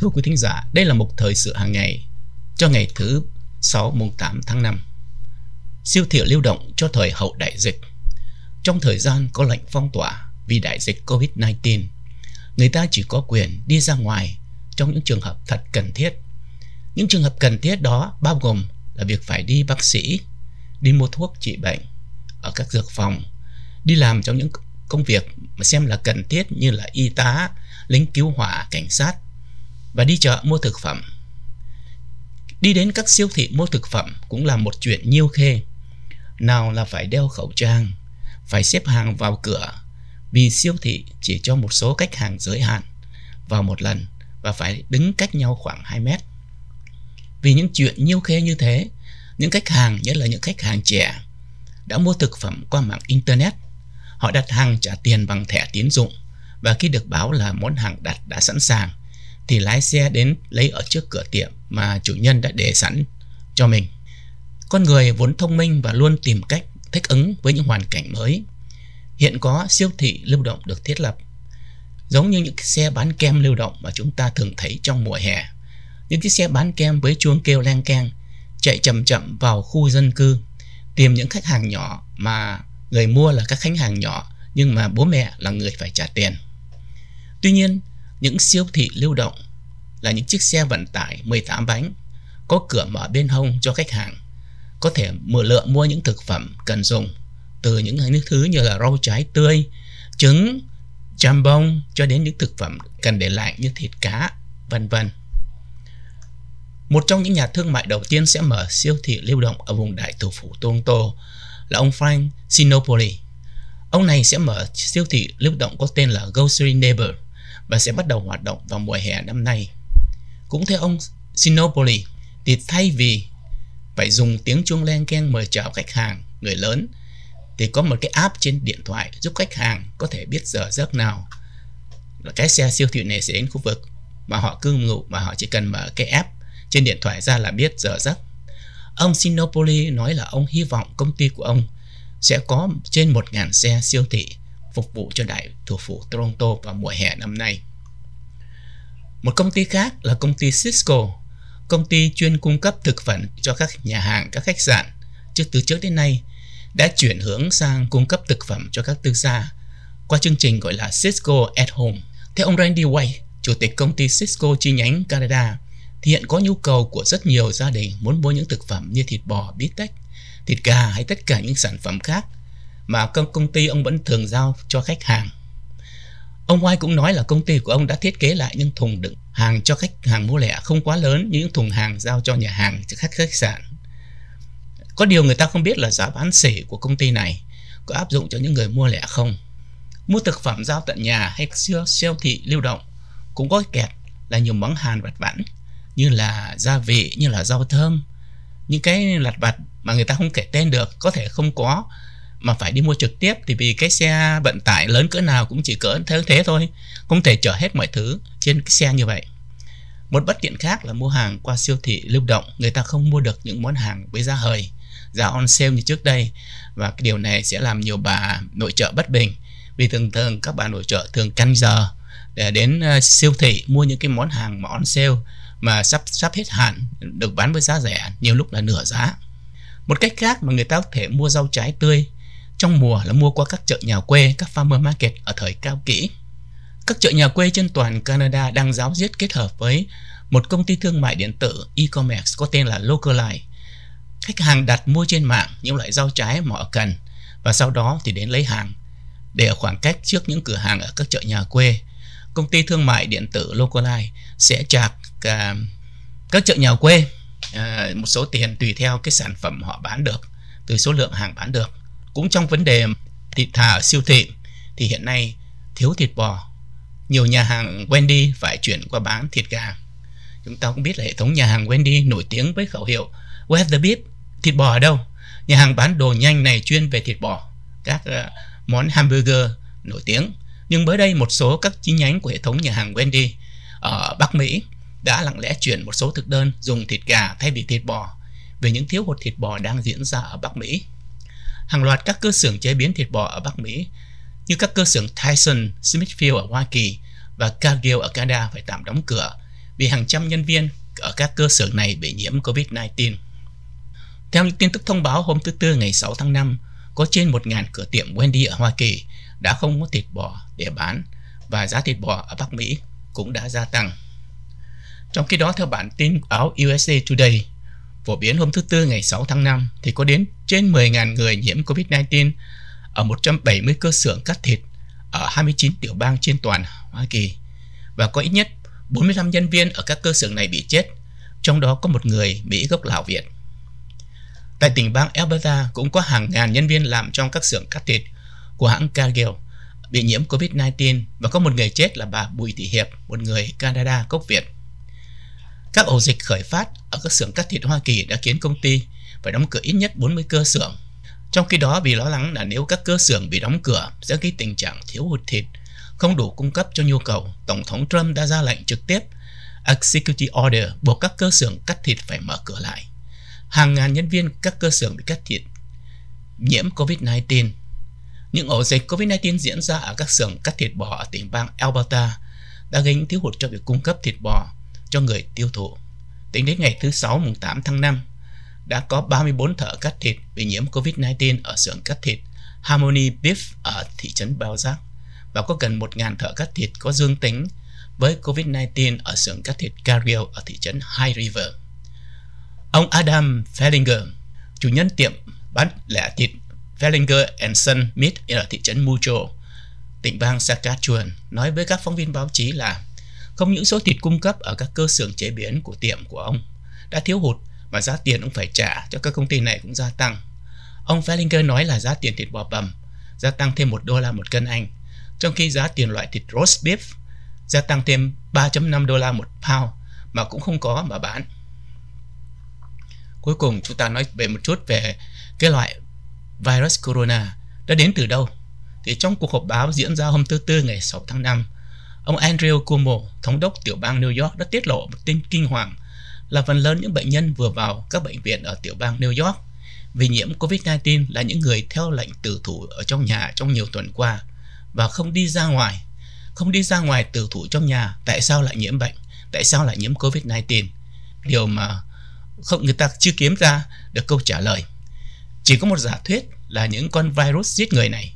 Thưa quý thính giả, đây là một thời sự hàng ngày cho ngày thứ 6 mùng 8 tháng 5. Siêu thị lưu động cho thời hậu đại dịch. Trong thời gian có lệnh phong tỏa vì đại dịch COVID-19, người ta chỉ có quyền đi ra ngoài trong những trường hợp thật cần thiết. Những trường hợp cần thiết đó bao gồm là việc phải đi bác sĩ, đi mua thuốc trị bệnh ở các dược phòng, đi làm trong những công việc mà xem là cần thiết như là y tá, lính cứu hỏa, cảnh sát và đi chợ mua thực phẩm. Đi đến các siêu thị mua thực phẩm cũng là một chuyện nhiêu khê. Nào là phải đeo khẩu trang, phải xếp hàng vào cửa vì siêu thị chỉ cho một số khách hàng giới hạn vào một lần và phải đứng cách nhau khoảng 2 mét. Vì những chuyện nhiêu khê như thế, những khách hàng, nhất là những khách hàng trẻ, đã mua thực phẩm qua mạng Internet. Họ đặt hàng trả tiền bằng thẻ tín dụng và khi được báo là món hàng đặt đã sẵn sàng thì lái xe đến lấy ở trước cửa tiệm mà chủ nhân đã để sẵn cho mình. Con người vốn thông minh và luôn tìm cách thích ứng với những hoàn cảnh mới. Hiện có siêu thị lưu động được thiết lập, giống như những xe bán kem lưu động mà chúng ta thường thấy trong mùa hè. Những chiếc xe bán kem với chuông kêu leng keng chạy chậm chậm vào khu dân cư, tìm những khách hàng nhỏ mà người mua là các khách hàng nhỏ nhưng mà bố mẹ là người phải trả tiền. Tuy nhiên, những siêu thị lưu động là những chiếc xe vận tải 18 bánh có cửa mở bên hông cho khách hàng có thể mở lựa mua những thực phẩm cần dùng từ những thứ như là rau trái tươi, trứng, jambon cho đến những thực phẩm cần để lạnh như thịt cá, vân vân. Một trong những nhà thương mại đầu tiên sẽ mở siêu thị lưu động ở vùng đại thủ phủ Toronto là ông Frank Sinopoli. Ông này sẽ mở siêu thị lưu động có tên là Grocery Neighbor và sẽ bắt đầu hoạt động vào mùa hè năm nay. Cũng theo ông Sinopoli, thì thay vì phải dùng tiếng chuông len keng mời chào khách hàng, người lớn, thì có một cái app trên điện thoại giúp khách hàng có thể biết giờ giấc nào là cái xe siêu thị này sẽ đến khu vực mà họ cư ngụ mà họ chỉ cần mở cái app trên điện thoại ra là biết giờ giấc. Ông Sinopoli nói là ông hy vọng công ty của ông sẽ có trên 1.000 xe siêu thị phục vụ cho đại thủ phủ Toronto vào mùa hè năm nay. Một công ty khác là công ty Cisco, công ty chuyên cung cấp thực phẩm cho các nhà hàng, các khách sạn trước từ trước đến nay đã chuyển hướng sang cung cấp thực phẩm cho các tư gia qua chương trình gọi là Cisco at Home. Theo ông Randy White, chủ tịch công ty Cisco chi nhánh Canada, thì hiện có nhu cầu của rất nhiều gia đình muốn mua những thực phẩm như thịt bò, bít tết, thịt gà hay tất cả những sản phẩm khác mà công công ty ông vẫn thường giao cho khách hàng. Ông White cũng nói là công ty của ông đã thiết kế lại những thùng đựng hàng cho khách hàng mua lẻ không quá lớn như những thùng hàng giao cho nhà hàng cho khách khách sạn. Có điều người ta không biết là giá bán sỉ của công ty này có áp dụng cho những người mua lẻ không. Mua thực phẩm giao tận nhà hay siêu, siêu thị lưu động cũng có kẹt là nhiều món hàng vặt vãnh như là gia vị, như là rau thơm, những cái lặt vặt mà người ta không kể tên được có thể không có mà phải đi mua trực tiếp thì vì cái xe vận tải lớn cỡ nào cũng chỉ cỡ thế thế thôi, không thể chở hết mọi thứ trên cái xe như vậy. Một bất tiện khác là mua hàng qua siêu thị lưu động, người ta không mua được những món hàng với giá hời, giá on sale như trước đây. Và cái điều này sẽ làm nhiều bà nội trợ bất bình, vì thường thường các bà nội trợ thường canh giờ để đến ờ, siêu thị mua những cái món hàng mà on sale mà sắp sắp hết hạn, được bán với giá rẻ, nhiều lúc là nửa giá. Một cách khác mà người ta có thể mua rau trái tươi trong mùa là mua qua các chợ nhà quê, các farmer market ở thời cao kỹ. Các chợ nhà quê trên toàn Canada đang giáo diết kết hợp với một công ty thương mại điện tử e-commerce có tên là Localize. Khách hàng đặt mua trên mạng những loại rau trái mà họ cần và sau đó thì đến lấy hàng. Để ở khoảng cách trước những cửa hàng ở các chợ nhà quê, công ty thương mại điện tử Localize sẽ chạc cả à, các chợ nhà quê à, một số tiền tùy theo cái sản phẩm họ bán được từ số lượng hàng bán được cũng trong vấn đề thịt thà ở siêu thị thì hiện nay thiếu thịt bò. Nhiều nhà hàng Wendy phải chuyển qua bán thịt gà. Chúng ta cũng biết là hệ thống nhà hàng Wendy nổi tiếng với khẩu hiệu Where's the beef? Thịt bò ở đâu? Nhà hàng bán đồ nhanh này chuyên về thịt bò. Các uh, món hamburger nổi tiếng. Nhưng mới đây một số các chi nhánh của hệ thống nhà hàng Wendy ở Bắc Mỹ đã lặng lẽ chuyển một số thực đơn dùng thịt gà thay vì thịt bò về những thiếu hụt thịt bò đang diễn ra ở Bắc Mỹ hàng loạt các cơ xưởng chế biến thịt bò ở Bắc Mỹ như các cơ xưởng Tyson, Smithfield ở Hoa Kỳ và Cargill ở Canada phải tạm đóng cửa vì hàng trăm nhân viên ở các cơ sở này bị nhiễm COVID-19. Theo những tin tức thông báo hôm thứ Tư ngày 6 tháng 5, có trên 1.000 cửa tiệm Wendy ở Hoa Kỳ đã không có thịt bò để bán và giá thịt bò ở Bắc Mỹ cũng đã gia tăng. Trong khi đó, theo bản tin báo USA Today, phổ biến hôm thứ Tư ngày 6 tháng 5 thì có đến trên 10.000 người nhiễm COVID-19 ở 170 cơ sở cắt thịt ở 29 tiểu bang trên toàn Hoa Kỳ và có ít nhất 45 nhân viên ở các cơ sở này bị chết, trong đó có một người Mỹ gốc Lào Việt. Tại tỉnh bang Alberta cũng có hàng ngàn nhân viên làm trong các xưởng cắt thịt của hãng Cargill bị nhiễm COVID-19 và có một người chết là bà Bùi Thị Hiệp, một người Canada gốc Việt. Các ổ dịch khởi phát ở các xưởng cắt thịt Hoa Kỳ đã khiến công ty phải đóng cửa ít nhất 40 cơ xưởng. Trong khi đó vì lo lắng là nếu các cơ xưởng bị đóng cửa sẽ gây tình trạng thiếu hụt thịt, không đủ cung cấp cho nhu cầu, Tổng thống Trump đã ra lệnh trực tiếp Executive Order buộc các cơ xưởng cắt thịt phải mở cửa lại. Hàng ngàn nhân viên các cơ xưởng bị cắt thịt nhiễm COVID-19. Những ổ dịch COVID-19 diễn ra ở các xưởng cắt thịt bò ở tỉnh bang Alberta đã gây thiếu hụt cho việc cung cấp thịt bò cho người tiêu thụ. Tính đến ngày thứ Sáu mùng 8 tháng 5, đã có 34 thợ cắt thịt bị nhiễm COVID-19 ở xưởng cắt thịt Harmony Beef ở thị trấn Bao Giác và có gần 1.000 thợ cắt thịt có dương tính với COVID-19 ở xưởng cắt thịt Cargill ở thị trấn High River. Ông Adam Fellinger, chủ nhân tiệm bán lẻ thịt Fellinger and Son Meat ở thị trấn Mucho, tỉnh bang Saskatchewan, nói với các phóng viên báo chí là không những số thịt cung cấp ở các cơ xưởng chế biến của tiệm của ông đã thiếu hụt mà giá tiền ông phải trả cho các công ty này cũng gia tăng. Ông Fellinger nói là giá tiền thịt bò bầm gia tăng thêm 1 đô la một cân Anh, trong khi giá tiền loại thịt roast beef gia tăng thêm 3.5 đô la một pound mà cũng không có mà bán. Cuối cùng chúng ta nói về một chút về cái loại virus corona đã đến từ đâu. Thì trong cuộc họp báo diễn ra hôm thứ Tư ngày 6 tháng 5, ông Andrew Cuomo, thống đốc tiểu bang New York đã tiết lộ một tin kinh hoàng là phần lớn những bệnh nhân vừa vào các bệnh viện ở tiểu bang New York vì nhiễm COVID-19 là những người theo lệnh tử thủ ở trong nhà trong nhiều tuần qua và không đi ra ngoài. Không đi ra ngoài tử thủ trong nhà, tại sao lại nhiễm bệnh? Tại sao lại nhiễm COVID-19? Điều mà không người ta chưa kiếm ra được câu trả lời. Chỉ có một giả thuyết là những con virus giết người này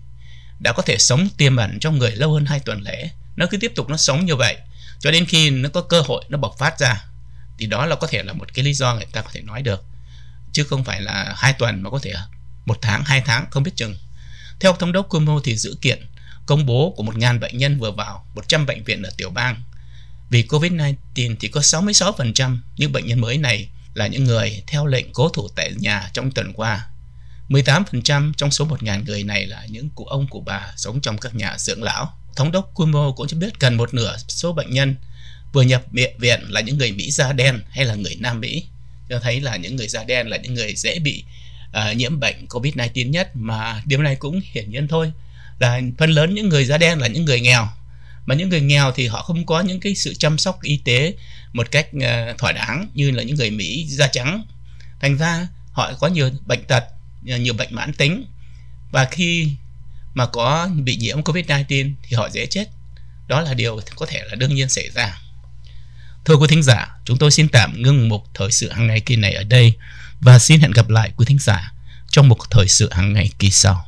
đã có thể sống tiềm ẩn trong người lâu hơn 2 tuần lễ. Nó cứ tiếp tục nó sống như vậy. Cho đến khi nó có cơ hội nó bộc phát ra, thì đó là có thể là một cái lý do người ta có thể nói được. Chứ không phải là hai tuần mà có thể một tháng, hai tháng, không biết chừng. Theo thống đốc Cuomo thì dự kiện công bố của 1.000 bệnh nhân vừa vào 100 bệnh viện ở tiểu bang. Vì COVID-19 thì có 66% những bệnh nhân mới này là những người theo lệnh cố thủ tại nhà trong tuần qua. 18% trong số 1.000 người này là những cụ ông cụ bà sống trong các nhà dưỡng lão. Thống đốc Cuomo cũng cho biết gần một nửa số bệnh nhân vừa nhập viện là những người Mỹ da đen hay là người Nam Mỹ. Cho thấy là những người da đen là những người dễ bị uh, nhiễm bệnh COVID-19 nhất mà điều này cũng hiển nhiên thôi. Là phần lớn những người da đen là những người nghèo mà những người nghèo thì họ không có những cái sự chăm sóc y tế một cách uh, thỏa đáng như là những người Mỹ da trắng. Thành ra họ có nhiều bệnh tật nhiều bệnh mãn tính. Và khi mà có bị nhiễm COVID-19 thì họ dễ chết. Đó là điều có thể là đương nhiên xảy ra. Thưa quý thính giả, chúng tôi xin tạm ngưng một thời sự hàng ngày kỳ này ở đây và xin hẹn gặp lại quý thính giả trong một thời sự hàng ngày kỳ sau.